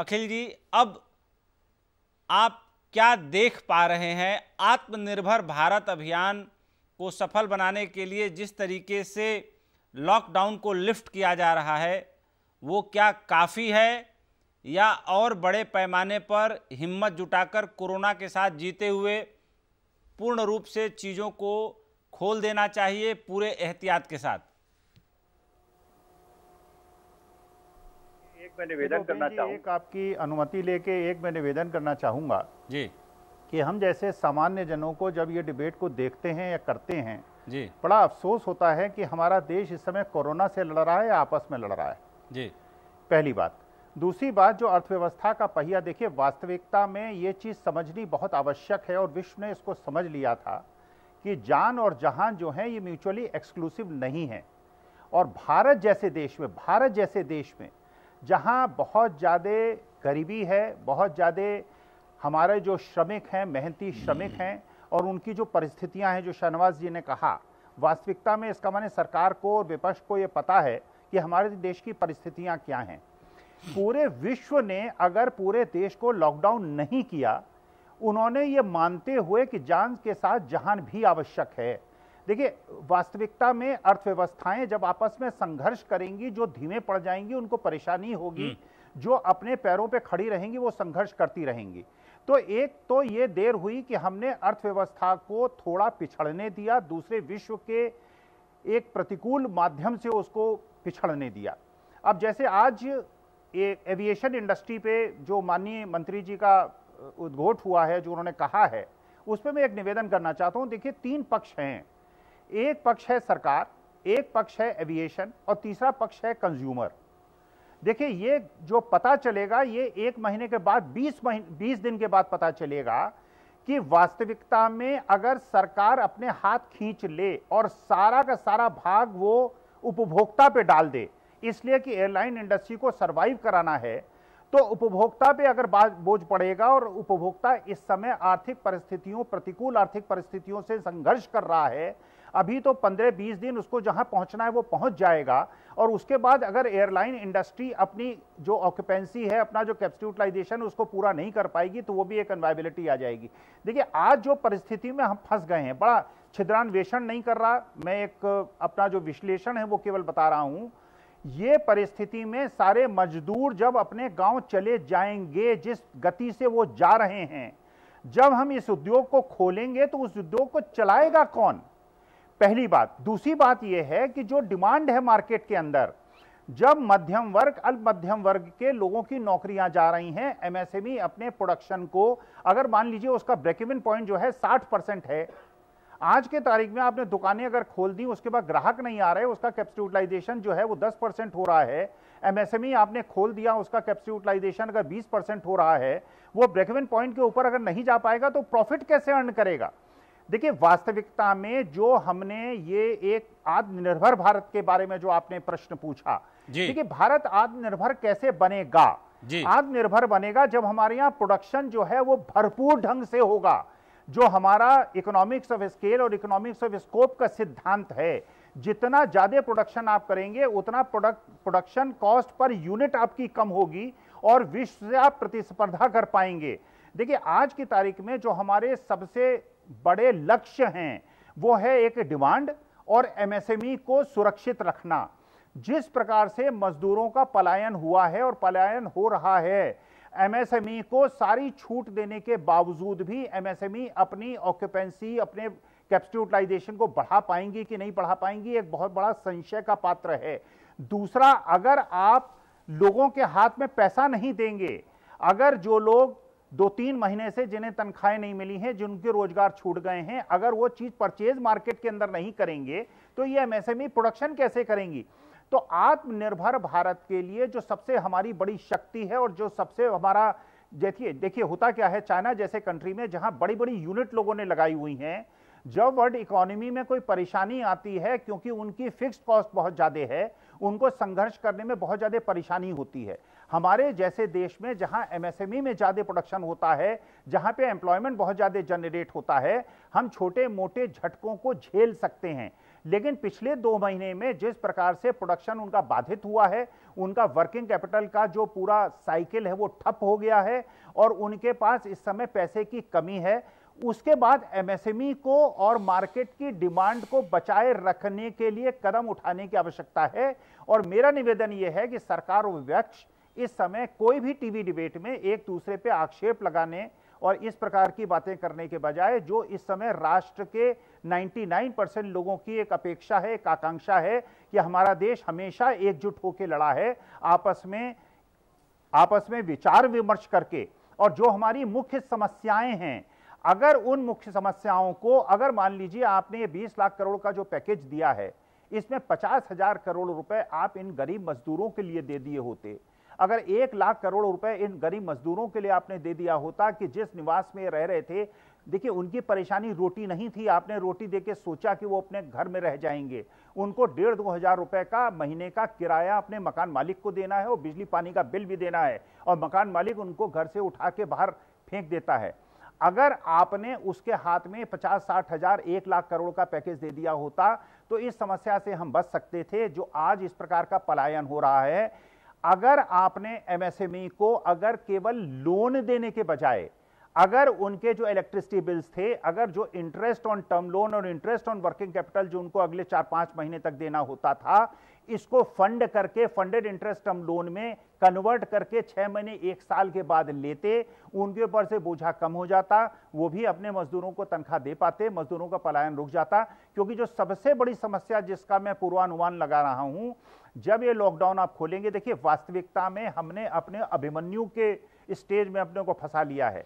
अखिल जी, अब आप क्या देख पा रहे हैं आत्मनिर्भर भारत अभियान को सफल बनाने के लिए जिस तरीके से लॉकडाउन को लिफ्ट किया जा रहा है, वो क्या काफ़ी है या और बड़े पैमाने पर हिम्मत जुटाकर कोरोना के साथ जीते हुए पूर्ण रूप से चीज़ों को खोल देना चाहिए पूरे एहतियात के साथ? एक मैं निवेदन करना चाहूँ। एक आपकी अनुमति लेके एक मैं निवेदन करना चाहूँगा जी। कि हम जैसे सामान्य जनों को जब ये डिबेट को देखते हैं या करते हैं जी। बड़ा अफसोस होता है कि हमारा देश इस समय कोरोना से लड़ रहा है या आपस में लड़ रहा है। जी। पहली बात। दूसरी बात जो अर्थव्यवस्था का पहिया देखिए वास्तविकता में ये चीज़ समझनी बहुत आवश्यक है और विश्व ने इसको समझ लिया था कि जान और जहान जो है ये म्यूचुअली एक्सक्लूसिव नहीं है। और भारत जैसे देश में भारत जैसे देश में जहाँ बहुत ज़्यादा गरीबी है बहुत ज़्यादा हमारे जो श्रमिक हैं मेहनती श्रमिक हैं और उनकी जो परिस्थितियाँ हैं जो शहनवाज जी ने कहा वास्तविकता में इसका माने सरकार को और विपक्ष को ये पता है कि हमारे देश की परिस्थितियाँ क्या हैं। पूरे विश्व ने अगर पूरे देश को लॉकडाउन नहीं किया उन्होंने ये मानते हुए कि जान के साथ जहान भी आवश्यक है। देखिए वास्तविकता में अर्थव्यवस्थाएँ जब आपस में संघर्ष करेंगी जो धीमे पड़ जाएँगी उनको परेशानी होगी जो अपने पैरों पे खड़ी रहेंगी वो संघर्ष करती रहेंगी। तो एक तो ये देर हुई कि हमने अर्थव्यवस्था को थोड़ा पिछड़ने दिया दूसरे विश्व के एक प्रतिकूल माध्यम से उसको पिछड़ने दिया। अब जैसे आज एविएशन इंडस्ट्री पे जो माननीय मंत्री जी का उद्घोट हुआ है जो उन्होंने कहा है उस पर मैं एक निवेदन करना चाहता हूँ। देखिए तीन पक्ष हैं। एक पक्ष है सरकार, एक पक्ष है एविएशन और तीसरा पक्ष है कंज्यूमर देखिए, ये जो पता चलेगा, ये एक महीने के बाद 20 महीने 20 दिन के बाद पता चलेगा कि वास्तविकता में अगर सरकार अपने हाथ खींच ले और सारा का सारा भाग वो उपभोक्ता पे डाल दे, इसलिए कि एयरलाइन इंडस्ट्री को सरवाइव कराना है तो उपभोक्ता पे अगर बोझ पड़ेगा और उपभोक्ता इस समय आर्थिक परिस्थितियों, प्रतिकूल आर्थिक परिस्थितियों से संघर्ष कर रहा है, अभी तो 15-20 दिन उसको जहाँ पहुँचना है वो पहुँच जाएगा। और उसके बाद अगर एयरलाइन इंडस्ट्री अपनी जो ऑक्यूपेंसी है, अपना जो कैपेसिटी उसको पूरा नहीं कर पाएगी तो वो भी एक अनवाइबिलिटी आ जाएगी। देखिए, आज जो परिस्थिति में हम फंस गए हैं, बड़ा छिद्रान्वेषण नहीं कर रहा। मैं एक अपना जो विश्लेषण है वो केवल बता रहा हूँ। ये परिस्थिति में सारे मजदूर जब अपने गाँव चले जाएँगे, जिस गति से वो जा रहे हैं, जब हम इस उद्योग को खोलेंगे तो उस उद्योग को चलाएगा कौन? पहली बात। दूसरी बात यह है कि जो डिमांड है मार्केट के अंदर, जब मध्यम वर्ग, अल्प मध्यम वर्ग के लोगों की नौकरियाँ जा रही हैं एमएसएमई अपने प्रोडक्शन को, अगर मान लीजिए उसका ब्रेक इवन पॉइंट जो है 60 परसेंट है आज के तारीख में आपने दुकानें अगर खोल दी उसके बाद ग्राहक नहीं आ रहे उसका कैपेसिटी यूटिलाइजेशन जो है वो 10 परसेंट हो रहा है। एमएसएमई आपने खोल दिया उसका कैपेसिटी यूटिलाइजेशन अगर 20 परसेंट हो रहा है वो ब्रेक इवन पॉइंट के ऊपर अगर नहीं जा पाएगा तो प्रॉफिट कैसे अर्न करेगा? देखिए वास्तविकता में जो हमने ये एक आत्मनिर्भर भारत के बारे में जो आपने प्रश्न पूछा देखिए भारत आत्मनिर्भर कैसे बनेगा? आत्मनिर्भर बनेगा जब हमारे यहाँ प्रोडक्शन जो है वो भरपूर ढंग से होगा। जो हमारा इकोनॉमिक्स ऑफ़ स्केल और इकोनॉमिक्स ऑफ़ स्कोप का सिद्धांत है, जितना ज़्यादा प्रोडक्शन आप करेंगे, उतना product production cost per unit आपकी कम होगी और विश्व से आप प्रतिस्पर्धा कर पाएँगे। देखिए, आज की तारीख में जो हमारे सबसे बड़े लक्ष्य हैं, वो है एक डिमांड और एमएसएमई को सुरक्षित रखना। जिस प्रकार से मजदूरों का पलायन हुआ है और पलायन हो रहा है एमएसएमई को सारी छूट देने के बावजूद भी एमएसएमई अपनी ऑक्यूपेंसी अपने कैप्सिटी को बढ़ा पाएँगी कि नहीं बढ़ा पाएँगी, एक बहुत बड़ा संशय का पात्र है। दूसरा, अगर आप लोगों के हाथ में पैसा नहीं देंगे, अगर जो लोग दो तीन महीने से जिन्हें तनख्वाहें नहीं मिली हैं, जिनके रोज़गार छूट गए हैं, अगर वो चीज़ परचेज मार्केट के अंदर नहीं करेंगे तो ये एमएसएमई प्रोडक्शन कैसे करेंगी? तो आत्मनिर्भर भारत के लिए जो सबसे हमारी बड़ी शक्ति है और जो सबसे हमारा, देखिए देखिए होता क्या है, चाइना जैसे कंट्री में जहाँ बड़ी बड़ी यूनिट लोगों ने लगाई हुई हैं, जब वर्ल्ड इकोनॉमी में कोई परेशानी आती है क्योंकि उनकी फिक्स्ड कॉस्ट बहुत ज़्यादा है, उनको संघर्ष करने में बहुत ज़्यादा परेशानी होती है। हमारे जैसे देश में जहाँ एमएसएमई में ज़्यादा प्रोडक्शन होता है, जहाँ पे एम्प्लॉयमेंट बहुत ज़्यादा जनरेट होता है, हम छोटे मोटे झटकों को झेल सकते हैं। लेकिन पिछले दो महीने में जिस प्रकार से प्रोडक्शन उनका बाधित हुआ है, उनका वर्किंग कैपिटल का जो पूरा साइकिल है वो ठप हो गया है और उनके पास इस समय पैसे की कमी है। उसके बाद एमएसएमई को और मार्केट की डिमांड को बचाए रखने के लिए कदम उठाने की आवश्यकता है और मेरा निवेदन यह है कि सरकार और विपक्ष इस समय कोई भी टीवी डिबेट में एक दूसरे पे आक्षेप लगाने और इस प्रकार की बातें करने के बजाय जो इस समय राष्ट्र के 99 परसेंट लोगों की एक अपेक्षा है, एक आकांक्षा है कि हमारा देश हमेशा एकजुट होकर लड़ा है, आपस में आपस में विचार विमर्श करके। और जो हमारी मुख्य समस्याएँ हैं, अगर उन मुख्य समस्याओं को, अगर मान लीजिए आपने ये 20 लाख करोड़ का जो पैकेज दिया है, इसमें पचास हज़ार करोड़ रुपए आप इन गरीब मजदूरों के लिए दे दिए होते अगर एक लाख करोड़ रुपए इन गरीब मजदूरों के लिए आपने दे दिया होता कि जिस निवास में रह रहे थे, देखिए, उनकी परेशानी रोटी नहीं थी। आपने रोटी देके सोचा कि वो अपने घर में रह जाएँगे। उनको डेढ़ दो हज़ार रुपए का महीने का किराया अपने मकान मालिक को देना है और बिजली पानी का बिल भी देना है और मकान मालिक उनको घर से उठा के बाहर फेंक देता है। अगर आपने उसके हाथ में पचास साठ हज़ार, एक लाख करोड़ का पैकेज दे दिया होता तो इस समस्या से हम बच सकते थे, जो आज इस प्रकार का पलायन हो रहा है। अगर आपने एमएसएमई को अगर केवल लोन देने के बजाय अगर उनके जो इलेक्ट्रिसिटी बिल्स थे, अगर जो इंटरेस्ट ऑन टर्म लोन और इंटरेस्ट ऑन वर्किंग कैपिटल जो उनको अगले चार पाँच महीने तक देना होता था, इसको फंड करके फंडेड इंटरेस्ट टर्म लोन में कन्वर्ट करके छह महीने, एक साल के बाद लेते, उनके ऊपर से बोझा कम हो जाता, वो भी अपने मजदूरों को तनख्वाह दे पाते, मजदूरों का पलायन रुक जाता। क्योंकि जो सबसे बड़ी समस्या जिसका मैं पूर्वानुमान लगा रहा हूँ, जब ये लॉकडाउन आप खोलेंगे, देखिए, वास्तविकता में हमने अपने अभिमन्यु के स्टेज में अपने को फंसा लिया है।